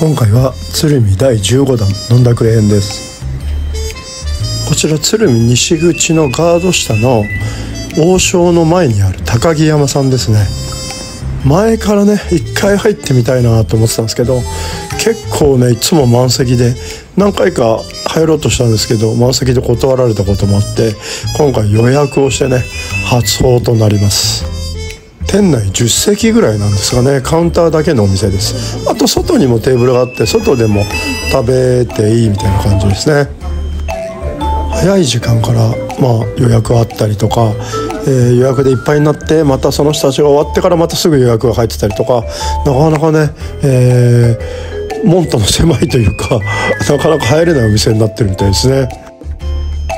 今回は鶴見第15弾飲んだくれ編です。こちら鶴見西口のガード下の王将の前にある高木山さんですね。前からね一回入ってみたいなと思ってたんですけど結構ねいつも満席で何回か入ろうとしたんですけど満席で断られたこともあって今回予約をしてね初訪となります。店内10席ぐらいなんですがね。カウンターだけのお店です。あと外にもテーブルがあって外でも食べていいみたいな感じですね。早い時間からまあ予約あったりとか、えー、予約でいっぱいになってまたその人たちが終わってからまたすぐ予約が入ってたりとかなかなかね、えー、門との狭いというか なかなか入れないお店になってるみたいですね。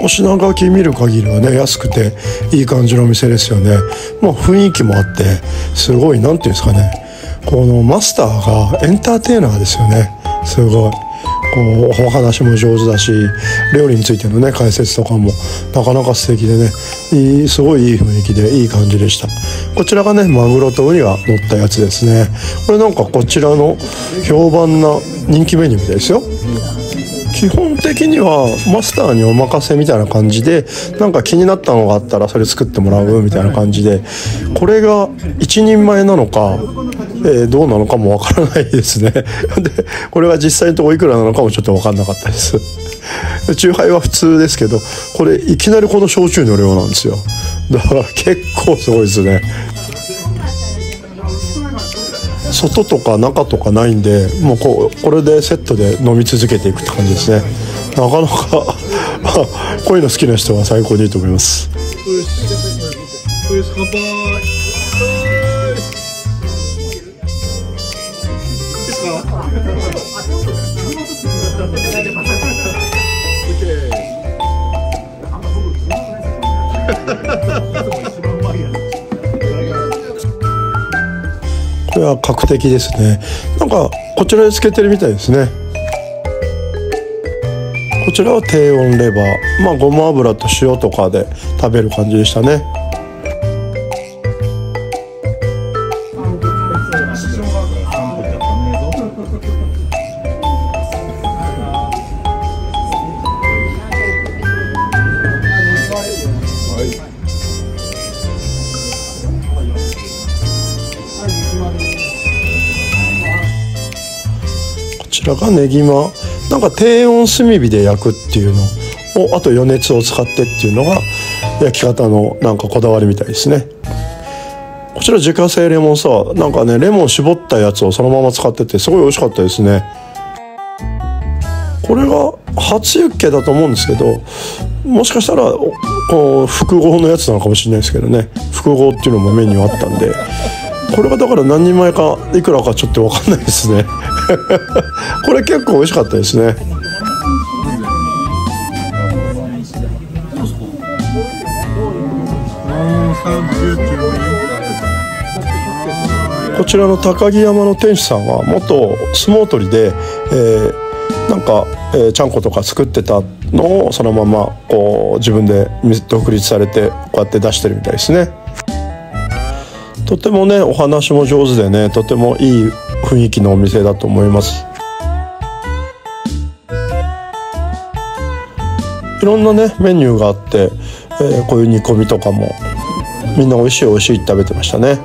お品書き見る限りはね安くていい感じのお店ですよね。まあ雰囲気もあってすごい何て言うんですかね。このマスターがエンターテイナーですよね。すごい。こうお話も上手だし料理についてのね解説とかもなかなか素敵でねいいすごいいい雰囲気でいい感じでした。こちらがねマグロとウニが乗ったやつですね。これなんかこちらの評判な人気メニューみたいですよ。基本的にはマスターにお任せみたいな感じでなんか気になったのがあったらそれ作ってもらうみたいな感じでこれが一人前なのか、えー、どうなのかもわからないですね。でこれが実際のとこいくらなのかもちょっと分かんなかったです。酎ハイは普通ですけどこれいきなりこの焼酎の量なんですよ。だから結構すごいですね。外とか中とかないんでもうこうこれでセットで飲み続けていくって感じですね。なかなか こういうの好きな人は最高にいいと思います。れは確定ですね。なんかこちらでつけてるみたいですね。こちらは低温レバー。まあごま油と塩とかで食べる感じでしたね。ちらがねぎまなんか低温炭火で焼くっていうのをあと余熱を使ってっていうのが焼き方のなんかこだわりみたいですね。こちら自家製レモンサワーなんかねレモン絞ったやつをそのまま使っててすごい美味しかったですね。これが初ユッケだと思うんですけどもしかしたらこう複合のやつなのかもしれないですけどね。複合っていうのもメニューあったんで。これがだから何人前かいくらかちょっと分かんないですね。これ結構美味しかったですね。こちらの高木山の店主さんは元相撲取りで、えー、なんか、えー、ちゃんことか作ってたのをそのままこう自分で独立されてこうやって出してるみたいですね。とてもねお話も上手でねとてもいい雰囲気のお店だと思います。いろんなねメニューがあって、えー、こういう煮込みとかもみんな美味しい美味しいって食べてましたね。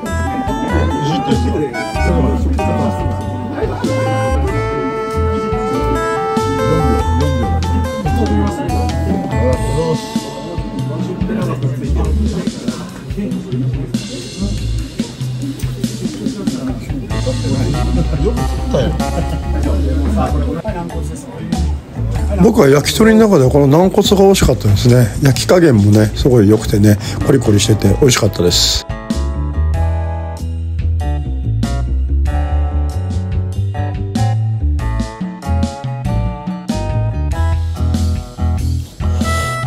僕は焼き鳥の中ではこの軟骨が美味しかったですね。焼き加減もねすごい良くてねコリコリしてて美味しかったです。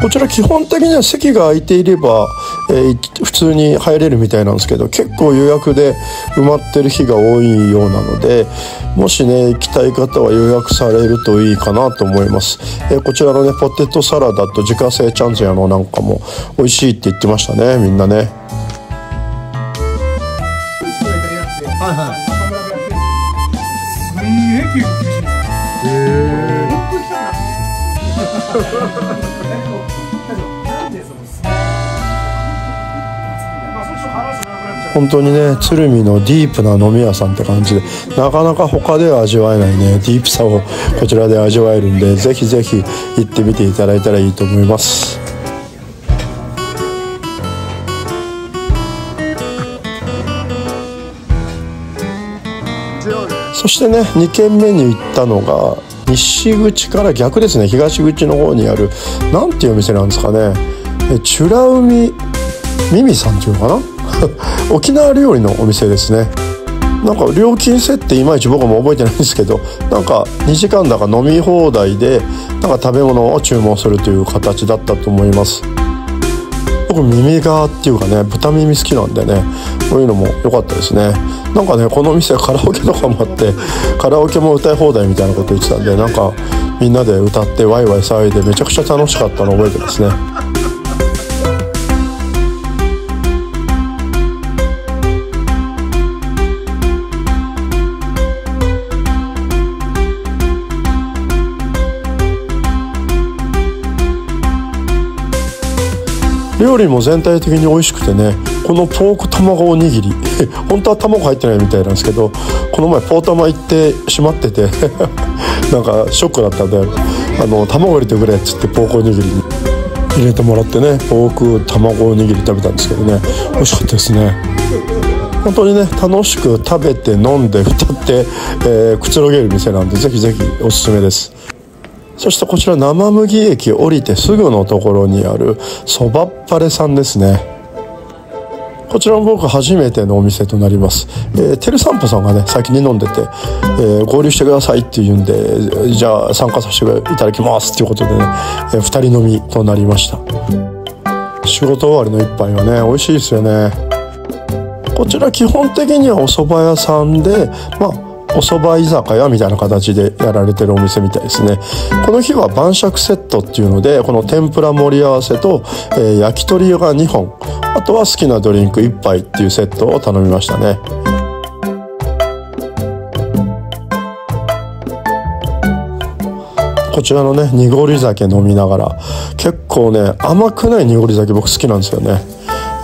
こちら基本的には席が空いていれば、えー、普通に入れるみたいなんですけど結構予約で埋まってる日が多いようなのでもしね行きたい方は予約されるといいかなと思います、えー、こちらのねポテトサラダと自家製チャンズヤのなんかも美味しいって言ってましたねみんなね。本当にね鶴見のディープな飲み屋さんって感じでなかなか他では味わえないねディープさをこちらで味わえるんでぜひぜひ行ってみていただいたらいいと思います。そしてね2軒目に行ったのが西口から逆ですね。東口の方にあるなんていうお店なんですかね。えチュラ海ミミさんっていうのかな？沖縄料理のお店ですね。なんか料金設定いまいち僕も覚えてないんですけどなんか2時間だか飲み放題でなんか食べ物を注文するという形だったと思います。僕耳がっていうかね豚耳好きなんでねこういうのも良かったですね。なんかねこの店はカラオケとかもあってカラオケも歌い放題みたいなこと言ってたんでなんかみんなで歌ってワイワイ騒いでめちゃくちゃ楽しかったの覚えてますね。料理も全体的に美味しくてねこのポーク卵おにぎり。本当は卵入ってないみたいなんですけどこの前ポータマ行ってしまってて なんかショックだったんであの卵入れてくれっつってポークおにぎりに入れてもらってねポーク卵おにぎり食べたんですけどね。美味しかったですね。本当にね楽しく食べて飲んで歌って、えー、くつろげる店なんでぜひぜひおすすめです。そしてこちら生麦駅降りてすぐのところにあるそばっぱれさんですねこちらも僕初めてのお店となります。えー、テル散歩さんがね、先に飲んでて、えー、合流してくださいって言うんで、じゃあ参加させていただきますっていうことでね、えー、二人飲みとなりました。仕事終わりの一杯はね、美味しいですよね。こちら基本的にはお蕎麦屋さんで、まあ、お蕎麦居酒屋みたいな形でやられてるお店みたいですね。この日は晩酌セットっていうのでこの天ぷら盛り合わせと、えー、焼き鳥が2本あとは好きなドリンク1杯っていうセットを頼みましたね。こちらのね濁り酒飲みながら結構ね甘くない濁り酒僕好きなんですよね、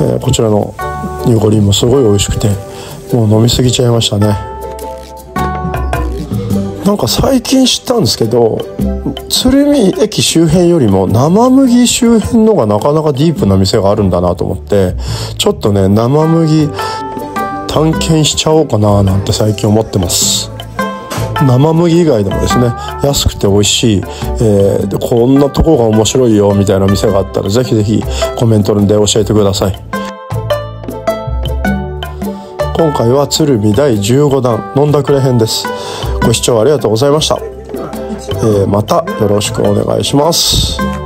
えー、こちらの濁りもすごい美味しくてもう飲みすぎちゃいましたね。なんか最近知ったんですけど鶴見駅周辺よりも生麦周辺のがなかなかディープな店があるんだなと思ってちょっとね生麦探検しちゃおうかななんて最近思ってます。生麦以外でもですね安くて美味しい、えー、こんなとこが面白いよみたいな店があったらぜひぜひコメントで教えてください。今回は鶴見第15弾飲んだくれ編です。ご視聴ありがとうございました、えー、またよろしくお願いします。